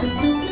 嗯。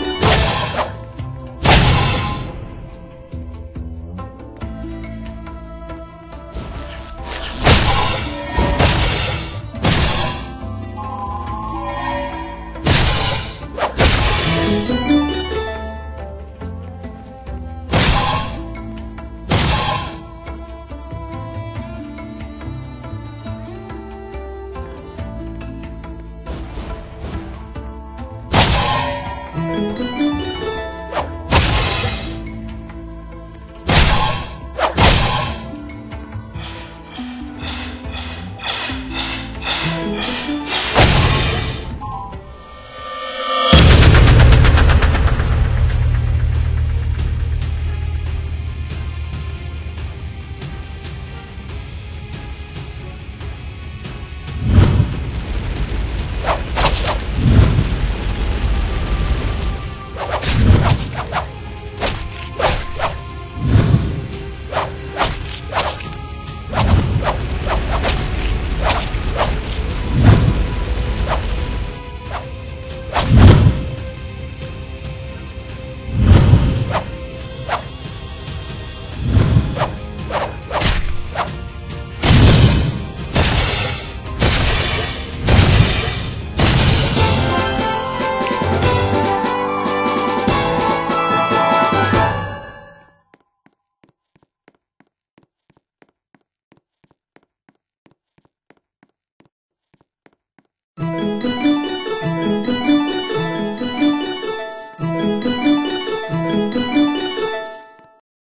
Música